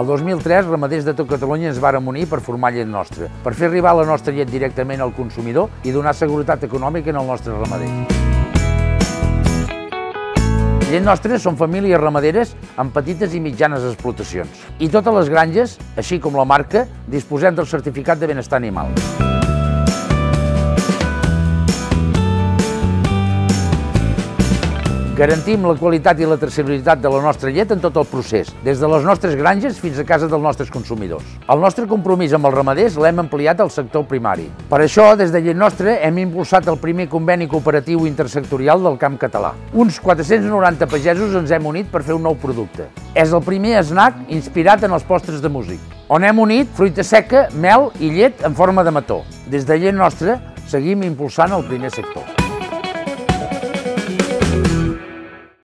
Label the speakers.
Speaker 1: El 2003, ramaders de tot Catalunya ens varen unir per formar Llet Nostra, per fer arribar la nostra llet directament al consumidor i donar seguretat econòmica en el nostre ramader. Llet Nostra són famílies ramaderes amb petites i mitjanes explotacions. I totes les granges, així com la marca, disposem del certificat de benestar animal. Garantim la qualitat i la traçabilitat de la nostra llet en tot el procés, des de les nostres granges fins a casa dels nostres consumidors. El nostre compromís amb els ramaders l'hem ampliat al sector primari. Per això, des de Llet Nostra, hem impulsat el primer conveni cooperatiu intersectorial del camp català. Uns 490 pagesos ens hem unit per fer un nou producte. És el primer snack inspirat en els postres de músic, on hem unit fruita seca, mel i llet en forma de mató. Des de Llet Nostra seguim impulsant el primer sector.